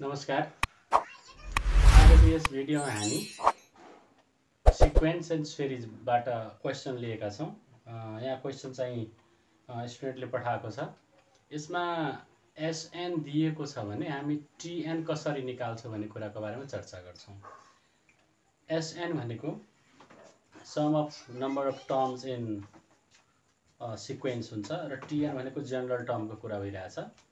नमस्कार। आजको यस भिडियोमा हामी सिक्वेन्स एन्ड सिरिजबाट क्वेसन लिएका छौँ। यहाँ क्वेसन चाहिँ स्टुडेन्टले पठाएको छ। यसमा एसएन दिएको छ भने हामी टिएन कसरी निकाल्छौँ भन्ने कुराको बारेमा चर्चा गर्छौँ। एसएन भनेको sum of number of terms in sequence हुन्छ र टिएन भनेको जेनरल टर्मको कुरा भइरहेछ।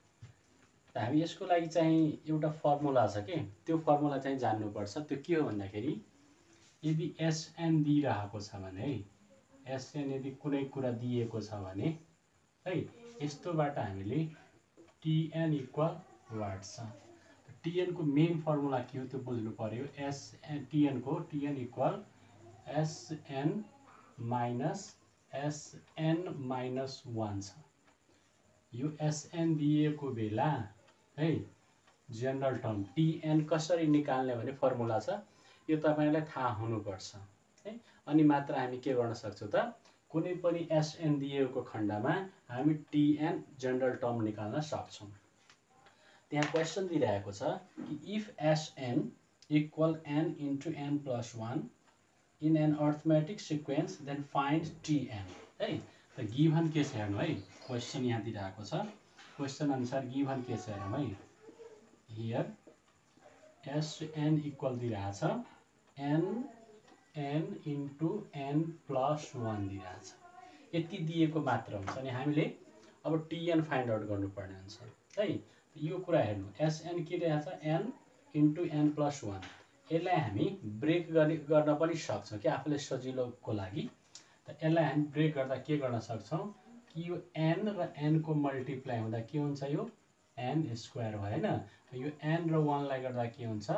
हामी यसको लागि चाहिँ एउटा फर्मुला छ कि? त्यो फर्मुला चाहिँ जान्नुपर्छ। त्यो के हो भन्दाखेरि यदि एसएन दिइरहेको छ भने है एसएन यदि कुनै कुरा दिएको छ भने है यस्तोबाट हामीले टिएन इक्वल वाट छ। टिएनको मेन फर्मुला के हो त्यो बुझ्नु पऱ्यो S N टिएनको T N equal S N minus S N minus one छ। यो एसएन दिएको बेला है? जेनरल टर्म टिएन कसरी निकाल्ने भन्ने फर्मुला छ यो तपाईँलाई थाहा हुनुपर्छ है? अनि मात्र हामी के गर्न सक्छौँ त? कुनै पनि एसएन दिएको खण्डमा हामी टिएन जेनरल टर्म निकाल्न सक्छौँ। त्यहाँ क्वेसन दिइरहेको छ कि if S N equal N into N plus one in N arithmetic sequence then find T N है? त गिभन के छ हेर्नु है? क्वेसन यहाँ दिइरहेको छ। क्वेसन अनुसार गिभन के छ हेरौँ है। हियर एसएन इक्वल दिइरहेछ। N N into N plus one दिइरहेछ। यति दिएको मात्र हुन्छ अनि हामीले अब टिएन फाइन्ड आउट गर्नुपर्ने हुन्छ है? यो कुरा हेर्नु। एसएन के रहेछ? N into N plus one यसलाई हामी ब्रेक गर्ने गर्न पनि सक्छौँ कि आफूले सजिलोको लागि। त यसलाई हामी ब्रेक गर्दा के गर्न सक्छौँ? कि यो एन र एनको मल्टिप्लाई हुँदा के हुन्छ यो? एन स्क्वायर भयो होइन? यो एन र वानलाई गर्दा के हुन्छ?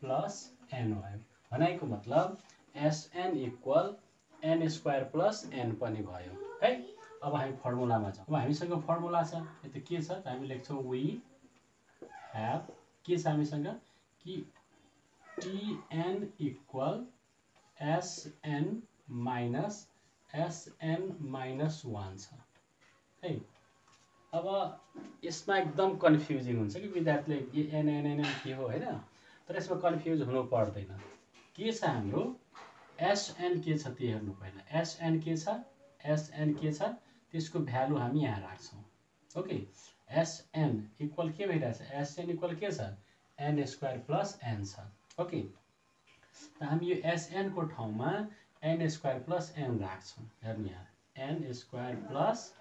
प्लस एन भयो। भनाइको मतलब S N equal N square plus N पनि भयो। है? अब हामी फर्मुलामा छौँ। अब हामीसँग फर्मुला छ। यो के छ? हामी लेख्छौँ वी ह्याभ के छ हामीसँग? कि T N equal S N minus S N minus one छ। है अब यसमा एकदम कन्फ्युजिङ हुन्छ कि विद्यार्थीले एनएनएनएन के हो होइन? तर यसमा कन्फ्युज हुनु पर्दैन। के छ हाम्रो? एसएन के छ त्यो हेर्नु पहिला। एसएन के छ? एसएन के छ? त्यसको भ्यालु हामी यहाँ राख्छौँ। ओके? एसएन इक्वल के भइरहेछ? एसएन इक्वल के छ? एन स्क्वायर प्लस एन छ। ओके? त हामी यो एसएनको ठाउँमा एन स्क्वायर प्लस एन राख्छौँ। हेर्नु यहाँ। एन स्क्वायर प्लस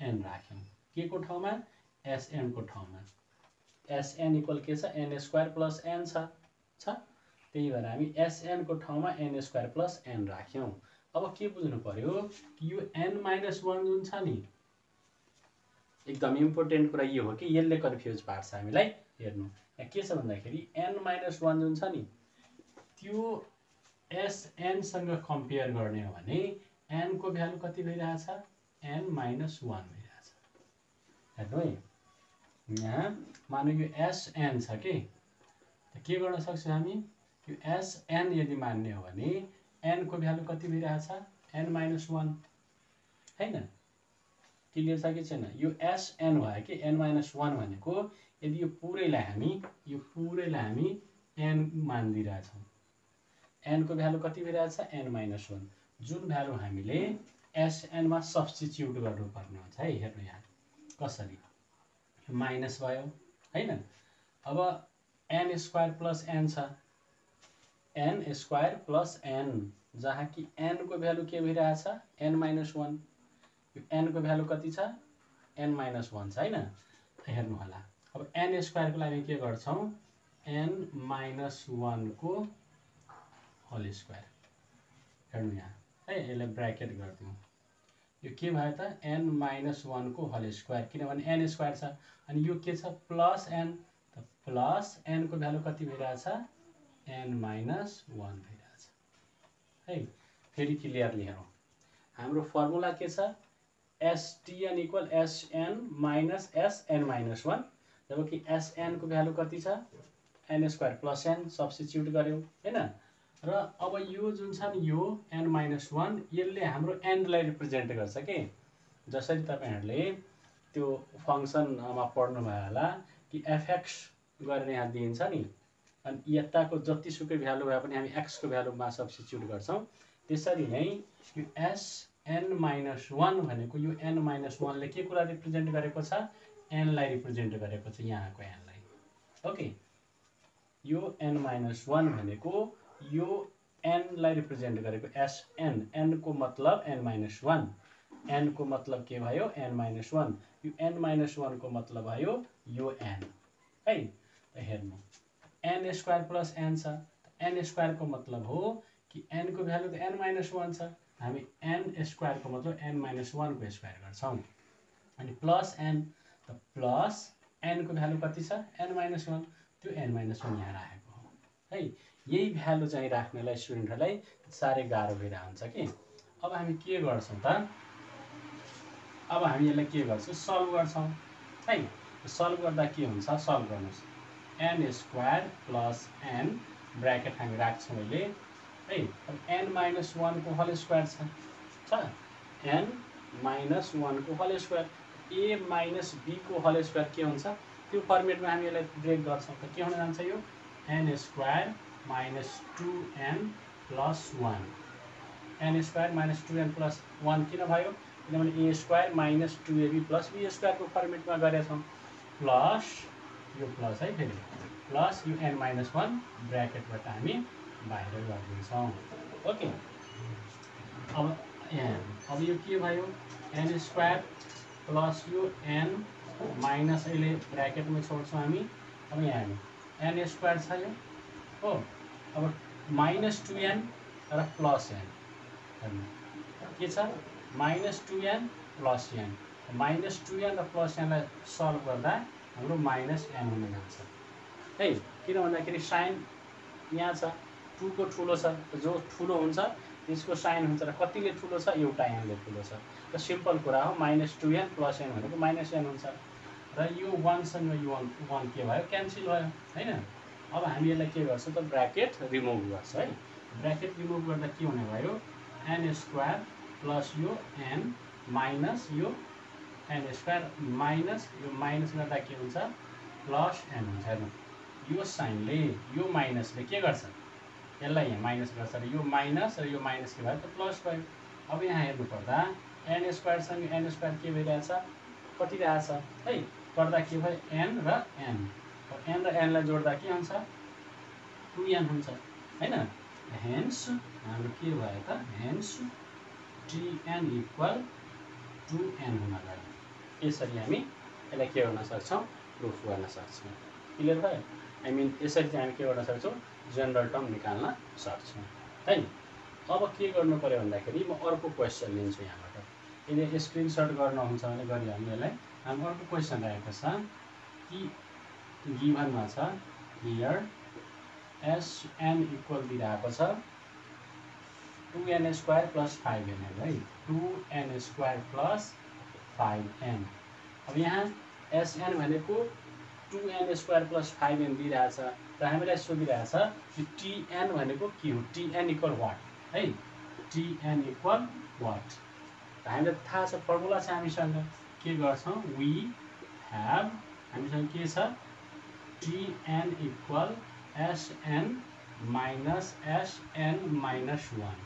एन राख्यौँ। के को ठाउँमा? एसएनको ठाउँमा। एसएन इक्वल के छ? एन स्क्वायर प्लस एन छ। छ? त्यही भएर हामी एसएनको ठाउँमा एन स्क्वायर प्लस एन राख्यौँ। अब के बुझ्नु पर्यो? कि यो एन माइनस वान जुन छ नि एकदम इम्पोर्टेन्ट कुरा यो हो कि यसले कन्फ्युज पार्छ हामीलाई हेर्नु। के छ भन्दाखेरि एन माइनस वान जुन छ नि त्यो एसएनसँग कम्पेयर गर्ने हो भने एनको भ्यालु कति भइरहेछ? एन माइनस वान भइरहेछ। हेर्नु है। यहाँ मानौँ यो एसएन छ कि? के गर्न सक्छौँ हामी? यो एसएन यदि मान्ने हो भने एनको भ्यालु कति भइरहेछ? एन माइनस वान होइन? क्लियर छ कि छैन? यो एसएन भयो कि एन माइनस वान भनेको यदि यो पुरैलाई हामी यो पुरैलाई हामी एन मानिदिइरहेछौँ एनको भ्यालु कति भइरहेछ? एन माइनस वान जुन भ्यालु हामीले एसएनमा सब्सटिच्युट गर्नुपर्ने हुन्छ है हेर्नु यहाँ। कसरी? माइनस भयो होइन? अब एन स्क्वायर प्लस एन छ। एन स्क्वायर प्लस एन जहाँ कि एनको भ्यालु के भइरहेछ? एन माइनस वान एनको भ्यालु कति छ? एन माइनस वान छ होइन? हेर्नु होला। अब एन स्क्वायरको लागि के गर्छौँ? एन माइनस वानको होल स्क्वायर। हेर्नु यहाँ। है यसलाई ब्राकेट गरिदिउँ। यो के भयो त? एन माइनस वानको होल स्क्वायर। किनभने एन स्क्वायर छ। अनि यो के छ? Plus N. त प्लस एनको भ्यालु कति भइरहेछ? एन माइनस वान भइरहेछ। है फेरि क्लियरली हेरौँ। हाम्रो फर्मुला के छ? S T N equal S N minus S N minus one. जबकि एसएनको भ्यालु कति छ? N square plus N substitute गऱ्यौँ। होइन? र अब यो जुन छ नि यो एन माइनस वान यसले हाम्रो एनलाई रिप्रेजेन्ट गर्छ कि? जसरी तपाईँहरूले त्यो फङ्सनमा पढ्नुभयो होला कि एफएक्स गरेर यहाँ दिइन्छ नि। अनि यताको जतिसुकै भ्यालु भए पनि हामी एक्सको भ्यालुमा सब्सिच्युट गर्छौँ। त्यसरी नै यो एसएन माइनस वान भनेको यो एन माइनस वानले के कुरा रिप्रेजेन्ट गरेको छ? एनलाई रिप्रेजेन्ट गरेको छ यहाँको एनलाई ओके यो एन माइनस वान भनेको यो एनलाई रिप्रेजेन्ट गरेको एसएन एनको मतलब एन माइनस वान एनको मतलब के भयो? एन माइनस वान यो एन माइनस वानको मतलब भयो यो एन है? हेर्नु। एन स्क्वायर प्लस एन छ। एन स्क्वायरको मतलब हो कि एनको भ्यालु त एन माइनस वान छ। हामी एन स्क्वायरको मतलब एन माइनस वानको स्क्वायर गर्छौँ। अनि प्लस एन त प्लस एनको भ्यालु कति छ? एन माइनस वान त्यो एन माइनस वान यहाँ राखेको हो। है? यही भ्यालु चाहिँ राख्नेलाई स्टुडेन्टहरूलाई साह्रै गाह्रो भइरहेको हुन्छ कि। अब हामी के गर्छौँ त? अब हामी यसलाई के गर्छौँ? सल्भ गर्छौँ। है? सल्भ गर्दा के हुन्छ? सल्भ गर्नुहोस्। N square plus N bracket हामी राख्छौँ अहिले। है? अब एन माइनस वानको होल स्क्वायर छ? एन माइनस वानको होल स्क्वायर। ए माइनस बीको होल स्क्वायर के हुन्छ? त्यो फर्मेटमा हामी यसलाई ब्रेक गर्छौँ। त के हुन जान्छ यो? N square minus two N plus one N square minus two N plus one किन भयो? किनभने A square minus two A B plus B स्क्वायरको फर्मेटमा गरेका छौँ प्लस यो प्लस है फेरि। प्लस यो एन माइनस वान ब्राकेटबाट हामी बाहिर गरिदिन्छौँ। ओके अब एन अब यो के एन स्क्वायर प्लस यो एन माइनस अहिले ब्राकेटमा छोड्छौँ हामी। अब यहाँ एन स्क्वायर छ हो अब माइनस टु एन र प्लस एन हेर्नु। के छ? Minus two N plus N minus two N र प्लस एनलाई सल्भ गर्दा हाम्रो माइनस एन हुन जान्छ। है किन भन्दाखेरि साइन यहाँ छ टुको ठुलो छ जो ठुलो हुन्छ त्यसको साइन हुन्छ र कतिले ठुलो छ एउटा एनले ठुलो छ। र सिम्पल कुरा हो minus two N plus N भनेको माइनस एन हुन्छ। र यो वानसँग यो वान वान के भयो? क्यान्सल भयो होइन? अब हामी यसलाई के गर्छौँ त ब्राकेट रिमुभ गर्छ है। ब्राकेट रिमुभ गर्दा के हुने भयो? एन स्क्वायर प्लस यो एन माइनस यो एन स्क्वायर माइनस यो माइनस गर्दा के हुन्छ? प्लस एन हुन्छ हेर्नु। यो साइनले यो माइनसले के गर्छ? यसलाई यहाँ माइनस गर्छ र यो माइनस र यो माइनस के भयो त? प्लस भयो। अब यहाँ हेर्नु पर्दा एन स्क्वायरसँग एन स्क्वायर के भइरहेछ? कटिरहेछ है गर्दा के भयो? एन र एन एन र एनलाई जोड्दा के हुन्छ? टु एन हुन्छ होइन? हेन्स हाम्रो के भयो त? Hence T N equal two N हुन गयो यसरी हामी यसलाई के गर्न सक्छौँ? प्रुफ गर्न सक्छौँ। क्लियर भयो? आई मिन यसरी चाहिँ हामी के गर्न सक्छौँ? जेनरल टर्म निकाल्न सक्छौँ। है अब के गर्नु पऱ्यो भन्दाखेरि म अर्को क्वेसन लिन्छु यहाँबाट। यदि स्क्रिनसट गर्नुहुन्छ भने गरिहाल्नु यसलाई। हामी अर्को क्वेसन रहेको छ कि गिभनमा छ। हियर एसएन इक्वल दिइरहेको छ। Two N square plus five N है two N square plus five N अब यहाँ एसएन भनेको two N square plus five N दिइरहेछ र हामीलाई सोधिरहेछ कि टिएन भनेको के हो? टिएन इक्वल वाट है? टिएन इक्वल वाट हामीलाई थाहा छ फर्मुला छ हामीसँग। के गर्छौँ? वी हेभ हामीसँग के छ? T N equal S N minus S N minus one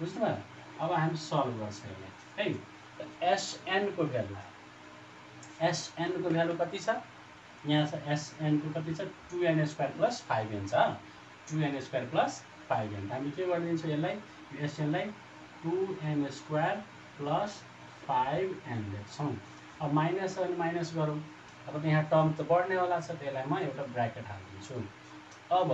बुझ्नुभयो? अब हामी सल्भ गर्छौँ यसलाई है? एसएनको भ्यालु एसएनको भ्यालु कति छ? यहाँ छ एसएनको कति छ? Two N square plus five N छ। Two N square plus five N हामी के गरिदिन्छौँ यसलाई? एसएनलाई two N square plus five N लेख्छौँ। अब माइनस अनि माइनस गरौँ। अब यहाँ टर्म त बढ्नेवाला छ त्यसलाई म एउटा ब्राकेट हालिदिन्छु। अब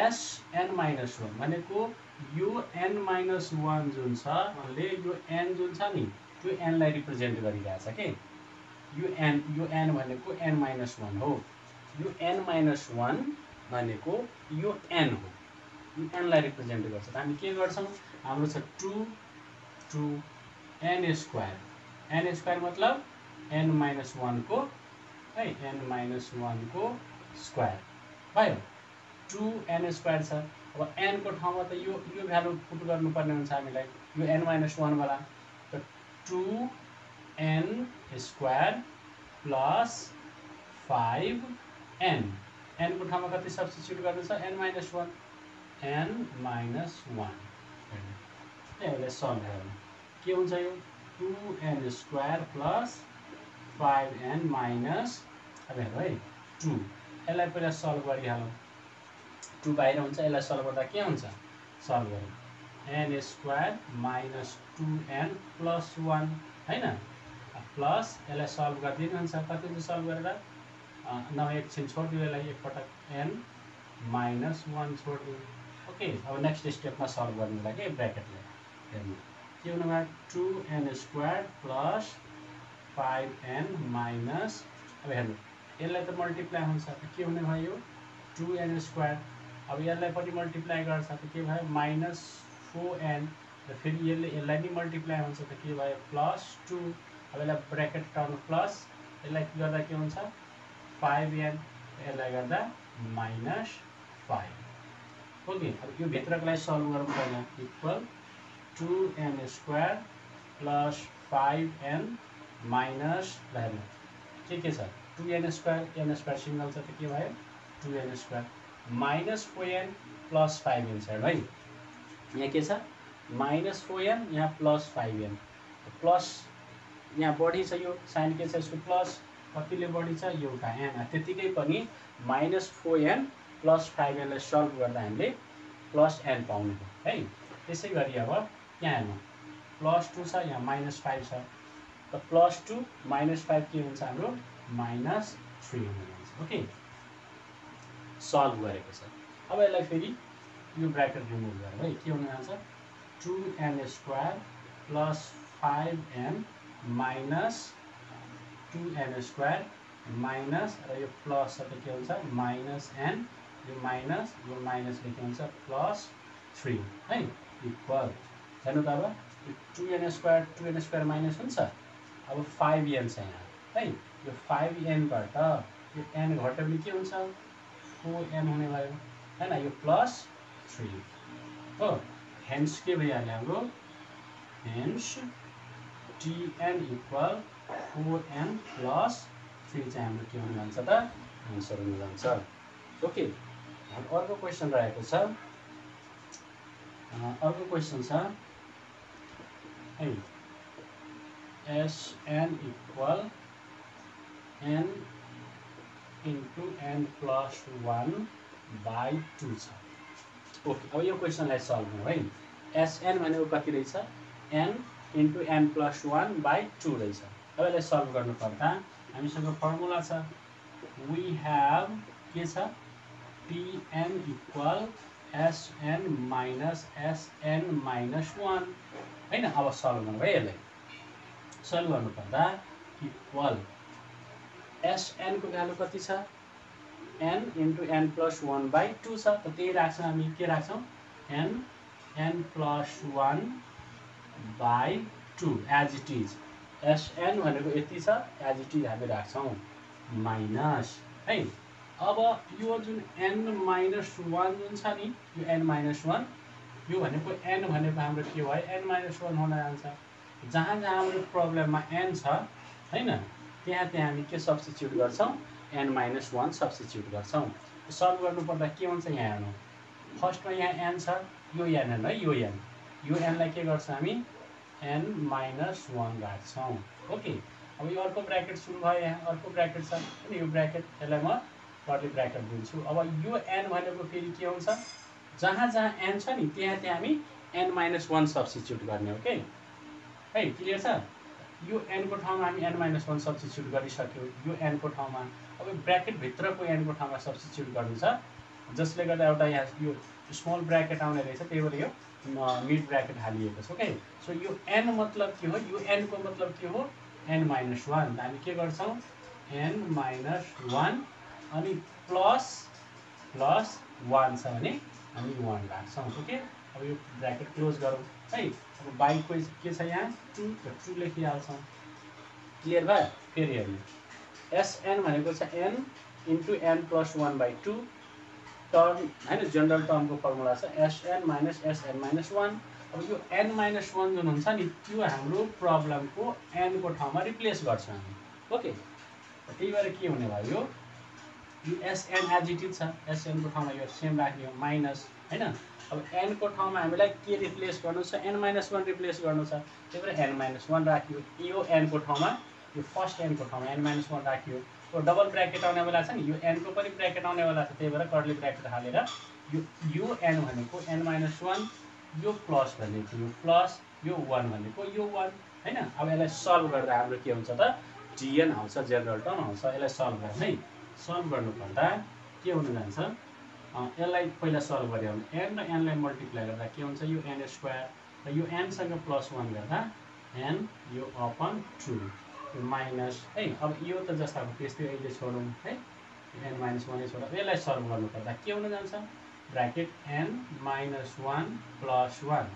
एसएन माइनस वान भनेको यो एन माइनस वान जुन छ उसले यो एन जुन छ नि त्यो एनलाई रिप्रेजेन्ट गरिरहेछ कि? यो एन यो एन भनेको एन माइनस वान हो। यो एन माइनस वान भनेको यो एन हो। यो एनलाई रिप्रेजेन्ट गर्छ। त हामी के गर्छौँ? हाम्रो छ two two N square N square मतलब एन माइनस वानको है एन माइनस वानको स्क्वायर भयो। टु एन स्क्वायर छ। अब एनको ठाउँमा त यो यो भ्यालु पुट गर्नुपर्ने हुन्छ हामीलाई। यो एन माइनस वानवाला त two N square plus five N Enco ठाउँमा कति सब्सटिच्युट गर्नु छ N minus one N minus one यसलाई सल्भ गर्नु के हुन्छ यो? Two N square plus five N minus अब हेर्नु है टू यसलाई पहिला सल्भ गरिहालौँ। टु बाहिर हुन्छ यसलाई सल्भ गर्दा के हुन्छ? सल्भ गरौँ। N square minus two N plus one होइन? प्लस यसलाई सल्भ गरिदिनुहुन्छ कति हुन्छ सल्भ गरेर? नभए एकछिन छोडिदियो यसलाई एकपटक एन माइनस वान छोडिदियो ओके अब नेक्स्ट स्टेपमा सल्भ गर्नुको लागि ब्राकेटलाई हेर्नु। के हुनुमा? Two N square plus five N minus अब हेर्नु। यसलाई त मल्टिप्लाई हुन्छ त के हुने भयो? टु एन स्क्वायर अब यसलाई पनि मल्टिप्लाई गर्छ त के भयो? माइनस फोर एन र फेरि यसले यसलाई नि मल्टिप्लाई हुन्छ त के भयो? प्लस टू अब यसलाई ब्रेकेट टर्न प्लस यसलाई गर्दा के हुन्छ? फाइभ एन यसलाई गर्दा माइनस फाइभ ओके अब यो भित्रकोलाई सल्भ गरौँ पहिला। Equal two n square plus five n minus ल हेर्नु के के छ? Two n square n square single छ त के भयो? Two n square. Minus four n plus five n छ है? यहाँ के छ? माइनस फोर एन यहाँ प्लस फाइभ एन। प्लस यहाँ बढी छ यो। साइन के छ यसको? प्लस। कतिले बढी छ? एउटा। एन त्यतिकै पनि minus four n plus five एनलाई solve गर्दा हामीले प्लस एन पाउने है? त्यसै गरी अब यहाँ हेर्नु। प्लस टू छ यहाँ माइनस फाइभ छ। त प्लस टू माइनस फाइभ के हुन्छ हाम्रो? माइनस थ्री हुने जान्छ ओके? सल्भ गरेको छ। अब यसलाई फेरि यो ब्राकेट रिमुभ गरेर है। के हुन जान्छ? Two n square plus five n minus two n square minus र यो प्लस त के हुन्छ? Minus an. यो माइनस यो माइनसले के हुन्छ? Plus three. है? इक्वल। हेर्नु त अब two n square two n square minus हुन्छ? अब फाइभ एन छ यहाँ। है यो फाइभ एनबाट यो एन घट्यो भने के हुन्छ? फोर एम हुने भयो। होइन यो प्लस थ्री हो हेन्स के भइहाल्यो हाम्रो? Hence tn equal four m plus three चाहिँ हाम्रो के हुन जान्छ त? एन्सर हुन जान्छ। ओके अर्को क्वेसन रहेको छ। अर्को क्वेसन छ। है sn equal n into n plus one by two छ। ओके अब यो क्वेसनलाई सल्भ गरौँ है। एसएन भनेको कति रहेछ? N into n plus one by two रहेछ। अब यसलाई सल्भ गर्नुपर्दा हामीसँग फर्मुला छ। वी हेभ के छ? Tn equal sn minus sn minus one होइन अब सल्भ गर्नु है यसलाई। सल्भ गर्नुपर्दा इक्वल एसएनको भ्यालु कति छ? N into n plus one by two छ। त त्यही राख्छौँ हामी। के राख्छौँ? N n plus one by two as it is sn भनेको यति छ एज इट इज हामी राख्छौँ। माइनस है? अब यो जुन एन माइनस वान जुन छ नि यो एन माइनस वान यो भनेको एन भनेको हाम्रो के भयो एन माइनस वान हुन जान्छ। जहाँ जहाँ हाम्रो प्रब्लममा एन छ होइन? त्यहाँ त्यहाँ हामी के सब्सटिच्युट गर्छौँ? एन माइनस वान सब्सटिच्युट गर्छौँ। सल्भ गर्नुपर्दा के हुन्छ यहाँ हेर्नु? फर्स्टमा यहाँ एन छ यो एन हेर्नु है यो एन यो एनलाई के गर्छ हामी? एन माइनस वान राख्छौँ। ओके? अब यो अर्को ब्राकेट सुरु भयो यहाँ। अर्को ब्राकेट छ। अनि यो ब्राकेट यसलाई म कर्ली ब्राकेट दिन्छु। अब यो एन भनेको फेरि के हुन्छ? जहाँ जहाँ एन छ नि त्यहाँ त्यहाँ हामी एन माइनस वान सब्सटिच्युट गर्ने हो कि है क्लियर छ? यो एनको ठाउँमा हामी एन माइनस वान सब्सिच्युट गरिसक्यौँ। यो एनको ठाउँमा अब ब्राकेटभित्रको एनको ठाउँमा सब्सिच्युट गर्नु छ। जसले गर्दा एउटा यहाँ यो स्मल ब्राकेट आउने रहेछ त्यही भएर यो मिड ब्राकेट हालिएको छ ओके सो यो एन मतलब के हो? यो एनको मतलब के हो? एन माइनस वान हामी के गर्छौँ? एन माइनस वान अनि प्लस प्लस वान छ भने हामी वान राख्छौँ ओके अब यो ब्राकेट क्लोज गरौँ। है अब बाइकको के छ यहाँ? To to लेखिहाल्छौँ। क्लियर भयो? फेरि हेर्नु। एसएन भनेको छ n into n plus one by two term होइन जेनरल टर्मको फर्मुला छ sn minus sn minus one अब यो एन माइनस वान जुन हुन्छ नि त्यो हाम्रो प्रब्लमको एनको ठाउँमा रिप्लेस गर्छ हामी। ओके त्यही भएर के हुने भयो? यो एसएन एज इट इज छ एसएनको ठाउँमा यो सेम राख्ने हो माइनस होइन? अब एनको ठाउँमा हामीलाई के रिप्लेस गर्नु छ? एन माइनस वान रिप्लेस गर्नु छ। त्यही भएर एन माइनस वान राख्यो। यो एनको ठाउँमा यो फर्स्ट एनको ठाउँमा एन माइनस वान राख्यो। यो डबल ब्राकेट आउने बेला छ नि यो एनको पनि ब्राकेट आउने बेला छ। त्यही भएर कर्ली ब्राकेट हालेर यो यो एन भनेको एन माइनस वान यो प्लस भनेको यो प्लस यो वान भनेको यो वान होइन? अब यसलाई सल्भ गर्दा हाम्रो के हुन्छ त? टिएन आउँछ जेनरल टर्म आउँछ। यसलाई सल्भ गर्ने। है सल्भ गर्नुपर्दा के हुन जान्छ? यसलाई पहिला सल्भ गऱ्यो भने एन र एनलाई मल्टिप्लाई गर्दा के हुन्छ? यो एन स्क्वायर र यो एनसँग प्लस वान गर्दा एन यो अपन टू यो माइनस है अब यो त जस्ताको त्यस्तै अहिले छोडौँ है एन माइनस वानै छोडौँ। यसलाई सल्भ गर्नुपर्दा के हुन जान्छ? Bracket n minus one plus one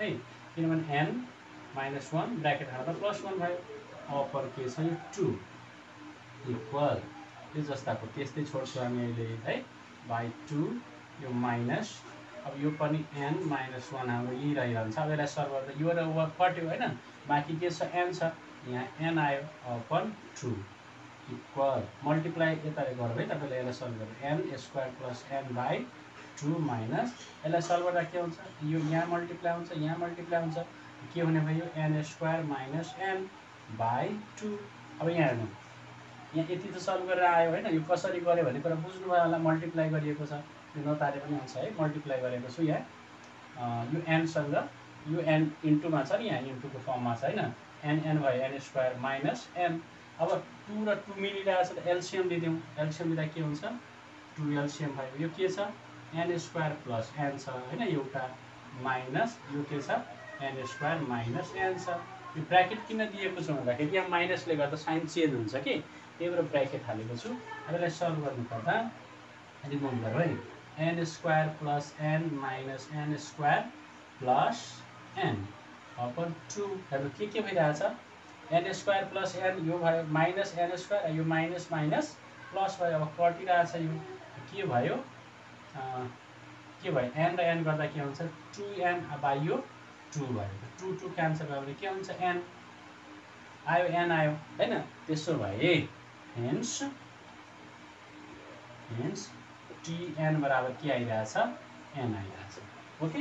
है किनभने एन माइनस वान ब्राकेट हाल्दा प्लस वान भयो अपर के छ? यो टू इक्वल यो जस्ताको त्यस्तै छोड्छु हामी अहिले है। बाई टू यो माइनस अब यो पनि एन माइनस वान हाम्रो यही रहिरहन्छ। अब यसलाई सर्भ गर्दा यो र कट्यो होइन। बाँकी के छ? एन छ। यहाँ एन आयो अपन टू इक्वल मल्टिप्लाई यताले गर्नु है तपाईँले यसलाई सल्भ गर्नु n square plus n by two minus यसलाई सल्भ गर्दा के हुन्छ? यो यहाँ मल्टिप्लाई हुन्छ यहाँ मल्टिप्लाई हुन्छ। के हुने भयो? N square minus n by two अब यहाँ हेर्नु। यहाँ यति त सल्भ गरेर आयो होइन यो कसरी गऱ्यो भन्ने कुरा बुझ्नुभयो मल्टिप्लाई गरिएको छ। यो नतारे पनि हुन्छ है मल्टिप्लाई गरेको छु यहाँ। यो एनसँग यो एन इन्टुमा छ नि यहाँ इन्टुको फर्ममा छ होइन। एन एन भयो एन स्क्वायर माइनस एन अब टु र टु मिलिरहेको छ त एलसिएम लिदिउँ एलसिएम लिँदा के हुन्छ? टु एलसिएम भयो। यो के छ? एन स्क्वायर प्लस एन छ होइन एउटा माइनस यो के छ? एन स्क्वायर माइनस एन छ। यो ब्राकेट किन दिएको छ भन्दाखेरि यहाँ माइनसले गर्दा साइन चेन्ज हुन्छ कि? त्यही भएर ब्राकेट हालेको छु। अब यसलाई सल्भ गर्नुपर्दा रिमुभ गरौँ है। N square plus n minus n square plus n upon two हेर्नु के के भइरहेछ? एन स्क्वायर प्लस एन यो भयो माइनस एन स्क्वायर यो माइनस माइनस प्लस भयो। अब कटिरहेछ यो। के भयो? के भयो? एन र एन गर्दा के हुन्छ? टु एन बाई यो टू भयो। टु टू क्यान्सल भयो भने के हुन्छ? एन आयो एन आयो होइन? त्यसो भए हेन्स हेन्स टिएन बराबर के आइरहेछ एन आइरहेछ। ओके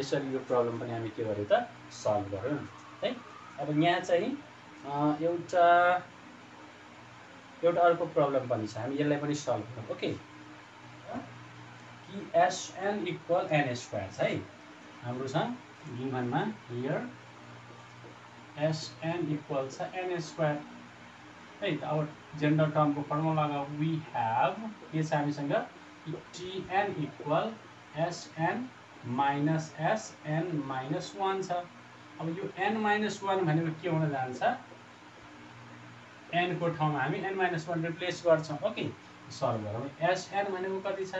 यसरी यो प्रब्लम पनि हामी के गर्यो त? सल्भ गऱ्यौँ है? अब यहाँ चाहिँ एउटा एउटा अर्को प्रब्लम पनि छ। हामी यसलाई पनि सल्भ गरौँ ओके कि एसएन इक्वल एन स्क्वायर छ है? हाम्रो छ गिभनमा हियर एसएन इक्वल छ एन स्क्वायर है? अब जेन्डर टर्मको फर्मुला वी हेभ के छ हामीसँग tn equal sn minus sn minus one छ अब यो एन माइनस वान भनेको के हुन जान्छ? एनको ठाउँमा हामी एन माइनस वान रिप्लेस गर्छौँ। ओके। सल्भ गरौँ। एसएन भनेको कति छ?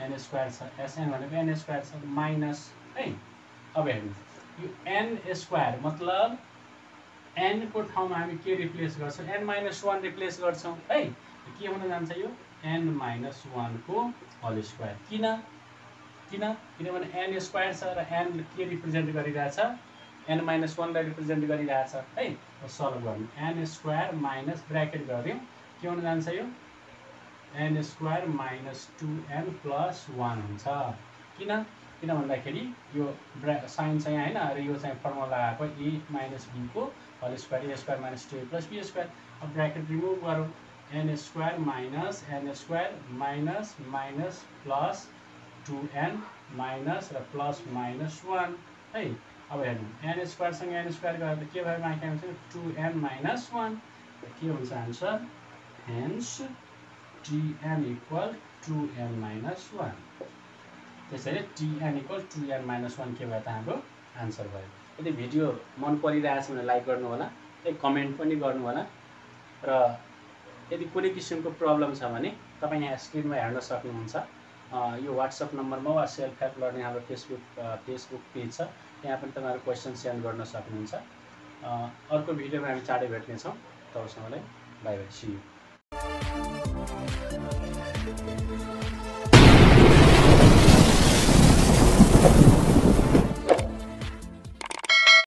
एन स्क्वायर छ। एसएन भनेको एन स्क्वायर छ। माइनस है? अब हेर्नु यो एन स्क्वायर मतलब एनको ठाउँमा हामी के रिप्लेस गर्छौँ? एन माइनस वान रिप्लेस गर्छौँ। है के हुन जान्छ यो? एन माइनस वानको होल स्क्वायर किन? किन? किनभने एन स्क्वायर छ र एन के रिप्रेजेन्ट गरिरहेछ? एन माइनस वानलाई रिप्रेजेन्ट गरिरहेछ। है सल्भ गर्नु एन स्क्वायर माइनस ब्राकेट गऱ्यौँ। के हुन जान्छ यो? N square minus two n plus one हुन्छ। किन? किन भन्दाखेरि यो ब्रा साइन चाहिँ होइन र यो चाहिँ फर्मुला आएको a minus बीको whole square a square minus two a plus b square अब ब्राकेट रिमुभ गरौँ। N square minus n square minus minus plus two n minus र प्लस माइनस वान है अब हेर्नु। एन स्क्वायरसँग एन स्क्वायर गरेर के भयो? माथि आउँछ टु एन माइनस वान के हुन्छ answer? Hence tn equal two n minus one त्यसैले tn equal two n minus one के भयो त हाम्रो आन्सर भयो। यदि भिडियो मन परिरहेछ भने लाइक गर्नु होला है कमेन्ट पनि गर्नु होला र यदि कुनै किसिमको प्रब्लम छ भने तपाईँ यहाँ स्क्रिनमा हेर्न सक्नुहुन्छ। यो वाट्सएप नम्बरमा वा सेल्फ हेल्प लर्निङ हाम्रो फेसबुक फेसबुक पेज छ। त्यहाँ पनि तपाईँहरू क्वेसन सेन्ड गर्न सक्नुहुन्छ। अर्को भिडियोमा हामी चाँडै भेट्नेछौँ। तपाईँसँगलाई बाई बाई सियु